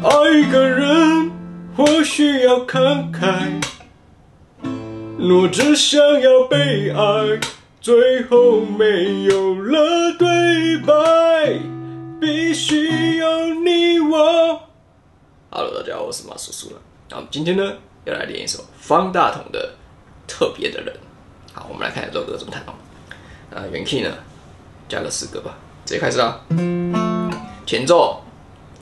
爱一个人或许要慷慨，若只想要被爱，最后没有了对白，必须有你我。Hello，大家好，我是马叔叔了。那我们今天呢，要来练一首方大同的《特别的人》。好，我们来看下这首歌怎么弹哦。呃，原 key 呢，加个四个吧，直接开始啦。前奏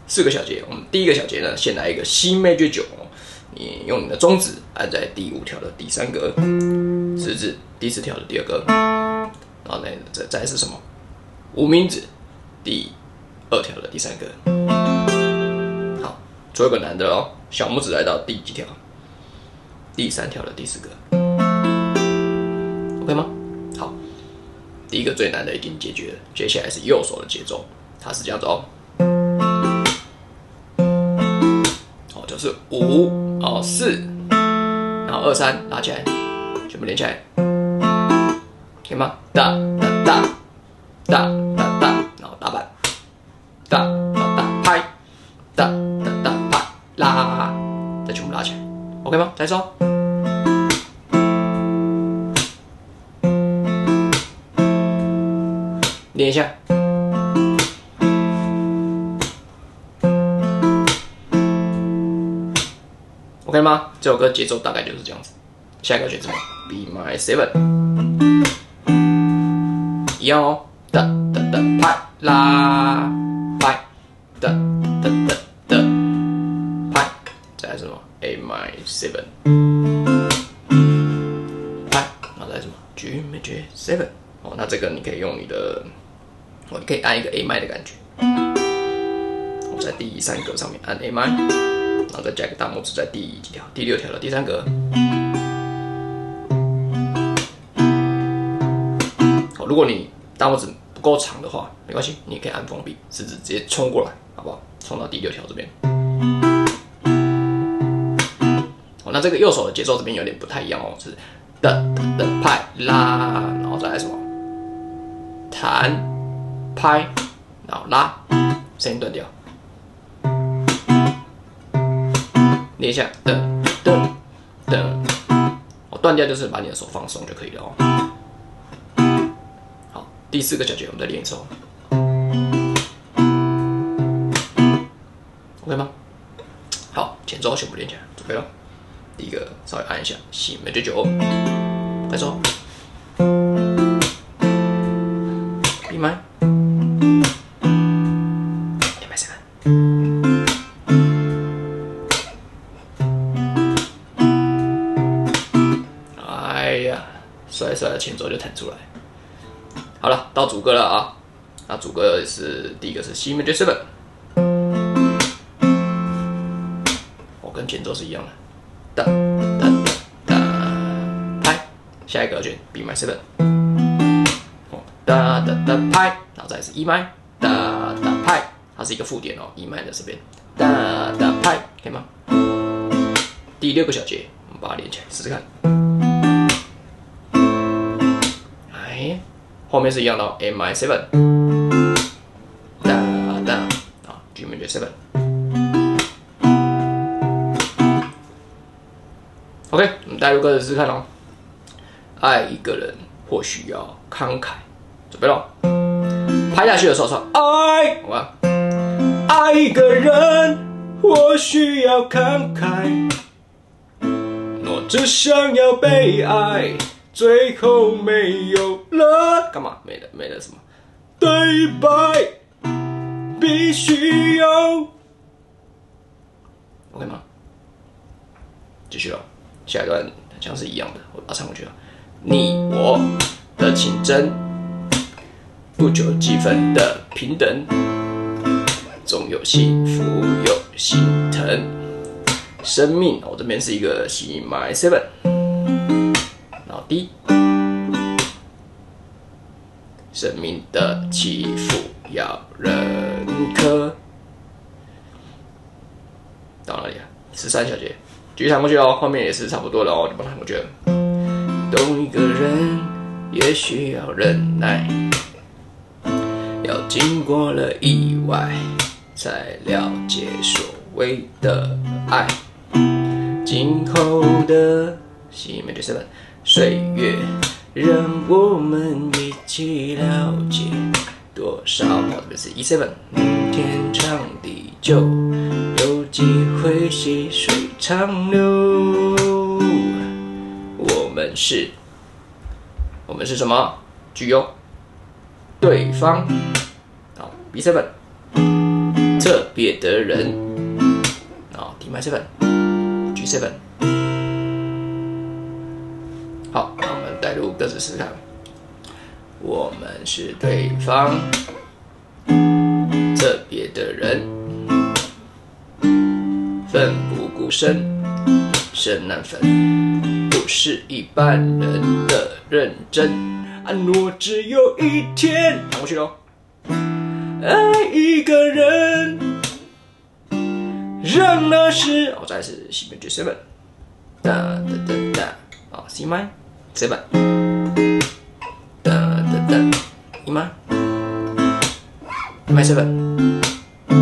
四个小节，我们第一个小节呢，先来一个 C major 九，你用你的中指按在第五条的第三格，食指第四条的第二个，然后呢，再再是什么？无名指第二条的第三个。好，做一个难的哦，小拇指来到第几条？第三条的第四个，OK 吗？好，第一个最难的已经解决了，接下来是右手的节奏，它是这样子哦。是五哦四，然后二三拉起来，全部连起来，可以吗？哒哒哒哒哒哒，然后打板，哒哒哒拍，哒哒哒拍，拉，再全部拉起来，OK 吗？再说。练一下。OK 吗？这首歌节奏大概就是这样子。下一个选什么？Be My Seven，一样哦。哒哒哒拍拉拍，哒哒哒哒拍，再来什么？A My Seven，拍，然后再什么？G Major Seven。哦，那这个你可以用你的，哦，你可以按一个 A m 的感觉。我在第三格上面按 A m 然后再加个大拇指在第几条？第六条的第三格。好，如果你大拇指不够长的话，没关系，你可以按封闭，食指直接冲过来，好不好？冲到第六条这边。好，那这个右手的节奏这边有点不太一样哦，是的的拍拉，然后再来什么？弹、拍，然后拉，声音断掉。练一下，噔噔噔，哦，断掉就是把你的手放松就可以了哦。好，第四个小节我们再练一次哦，OK 吗？好，前奏全部练起来，准备了。第一个稍微按一下，C major 九，开始。哦前奏就弹出来。好了，到主歌了啊！那主歌是第一个是 C major seven，我跟前奏是一样的。哒哒哒，拍，下一个键 B 麦 seven，哦哒哒哒拍，然后再是 E 麦，哒哒拍，它是一个附点哦，E 麦在这边，哒哒拍，可以吗？第六个小节，我们把它连起来试试看。后面是一样的哦，M I seven，哒哒，啊，G major seven。OK，我们带入歌词试试看哦。爱一个人或许要慷慨，准备喽。拍下去的时候说爱，好吧。爱一个人或许要慷慨，我只想要被爱，最后没有了干嘛？没了，没了什么？对白必须有，OK 吗？继续了。下一段像是一样的，我把它唱过去了。你我的情真，不求几分的平等，总有幸福有心疼。生命，我这边是一个 C my seven，生命的起伏要认可。到哪里啊？十三小节。继续弹过去哦，后面也是差不多了哦，就把它弹过去了。懂一个人也需要忍耐，要经过了意外，才了解所谓的爱。今后的 C major seven 岁月，让我们一起了解多少。特别是 E seven，天长地久，有机会细水长流。我们是，我们是什么？具有对方。好，B seven，特别的人。好，D seven。seven，好，那我们带入歌词试看。我们是对方特别的人，奋不顾身，生难分，不是一般人的认真。啊，若只有一天，弹过去喽。爱一个人。让那时，我再是 C major seven，哒哒哒哒，啊 C minor seven，哒哒哒，E minor minor seven，D，特